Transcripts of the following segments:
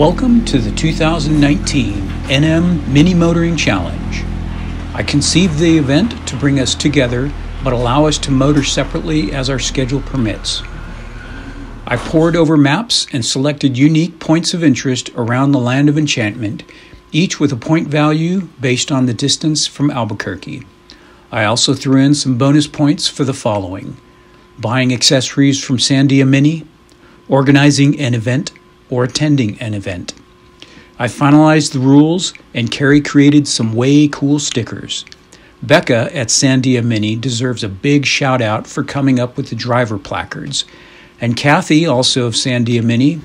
Welcome to the 2019 NM Mini Motoring Challenge. I conceived the event to bring us together but allow us to motor separately as our schedule permits. I pored over maps and selected unique points of interest around the Land of Enchantment, each with a point value based on the distance from Albuquerque. I also threw in some bonus points for the following buying accessories from Sandia Mini, organizing an event or attending an event. I finalized the rules, and Carrie created some way cool stickers. Becca at Sandia Mini deserves a big shout out for coming up with the driver placards. And Kathy, also of Sandia Mini,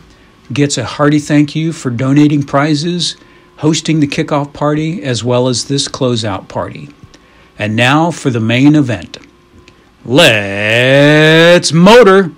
gets a hearty thank you for donating prizes, hosting the kickoff party, as well as this closeout party. And now for the main event. Let's motor!